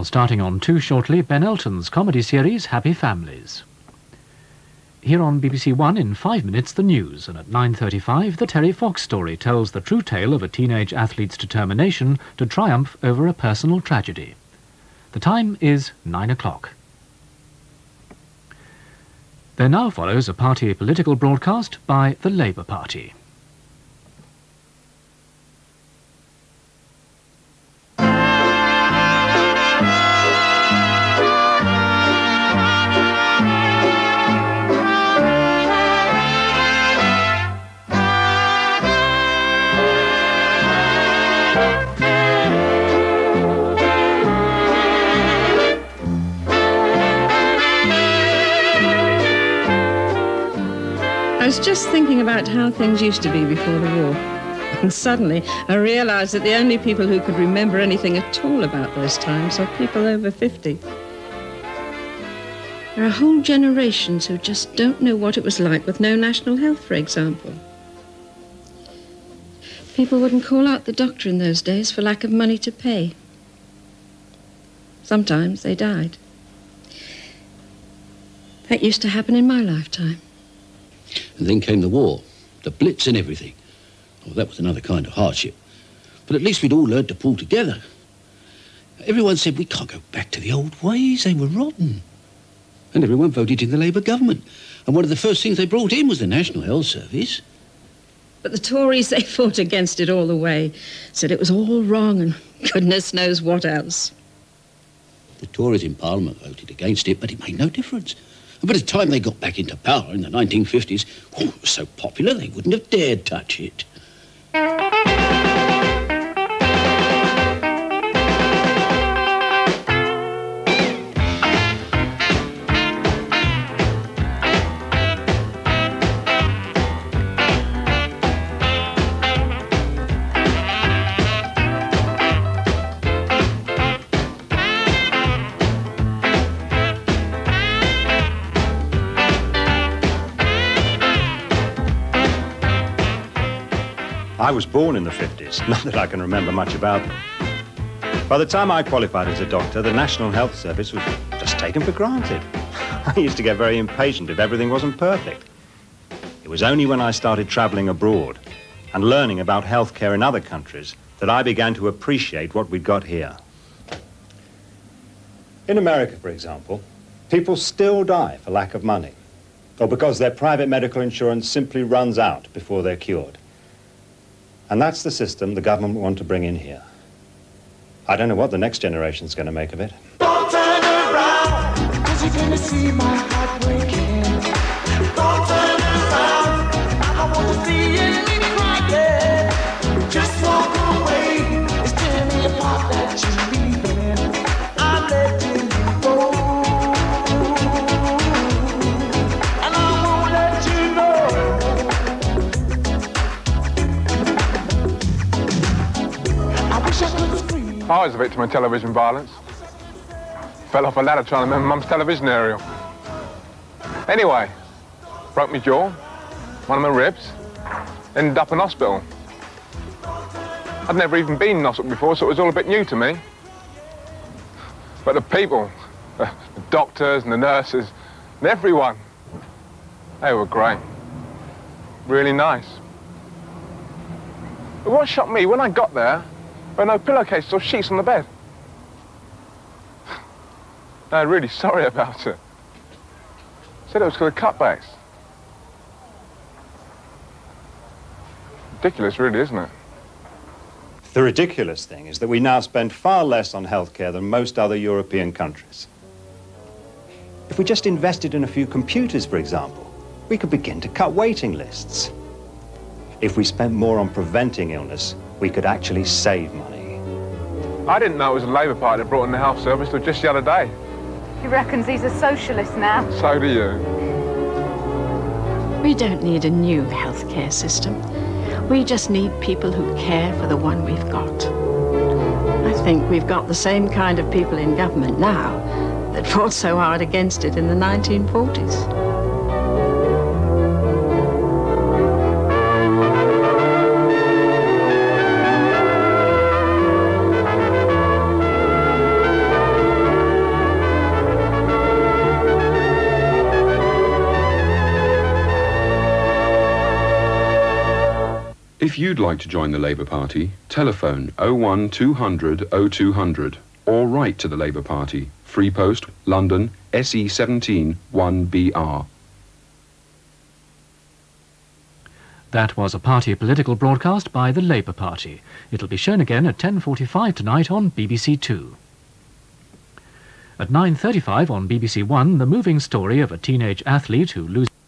Well, starting on two shortly, Ben Elton's comedy series Happy Families. Here on BBC One in five minutes, the news, and at 9.35, the Terry Fox story tells the true tale of a teenage athlete's determination to triumph over a personal tragedy. The time is nine o'clock. There now follows a party political broadcast by the Labour Party. I was just thinking about how things used to be before the war. And suddenly I realized that the only people who could remember anything at all about those times are people over 50. There are whole generations who just don't know what it was like with no national health, for example. People wouldn't call out the doctor in those days for lack of money to pay. Sometimes they died. That used to happen in my lifetime. And then came the war, the Blitz and everything. Well, that was another kind of hardship. But at least we'd all learned to pull together. Everyone said we can't go back to the old ways, they were rotten. And everyone voted in the Labour government. And one of the first things they brought in was the National Health Service. But the Tories, they fought against it all the way. Said it was all wrong and goodness knows what else. The Tories in Parliament voted against it, but it made no difference. And by the time they got back into power in the 1950s, oh, it was so popular they wouldn't have dared touch it. I was born in the 50s, not that I can remember much about them. By the time I qualified as a doctor, the National Health Service was just taken for granted. I used to get very impatient if everything wasn't perfect. It was only when I started traveling abroad and learning about healthcare in other countries that I began to appreciate what we'd got here. In America, for example, people still die for lack of money or because their private medical insurance simply runs out before they're cured. And that's the system the government want to bring in here. I don't know what the next generation's going to make of it. Don't turn around, cause you're gonna see my heart breaking. Don't turn around, I want to see you I was a victim of television violence. Fell off a ladder trying to remember mum's television aerial. Anyway, broke my jaw, one of my ribs, ended up in hospital. I'd never even been in hospital before, so it was all a bit new to me. But the people, the doctors and the nurses, and everyone, they were great. Really nice. But what shocked me, when I got there, there no pillowcases or sheets on the bed. They're really sorry about it. Said it was because of cutbacks. Ridiculous, really, isn't it? The ridiculous thing is that we now spend far less on healthcare than most other European countries. If we just invested in a few computers, for example, we could begin to cut waiting lists. If we spent more on preventing illness, we could actually save money. I didn't know it was the Labour Party that brought in the health service till just the other day. He reckons he's a socialist now. So do you. We don't need a new healthcare system. We just need people who care for the one we've got. I think we've got the same kind of people in government now that fought so hard against it in the 1940s. If you'd like to join the Labour Party, telephone 01200 0200 or write to the Labour Party, Free Post, London, E SE17 1BR. That was a party political broadcast by the Labour Party. It'll be shown again at 10.45 tonight on BBC Two. At 9.35 on BBC One, the moving story of a teenage athlete who loses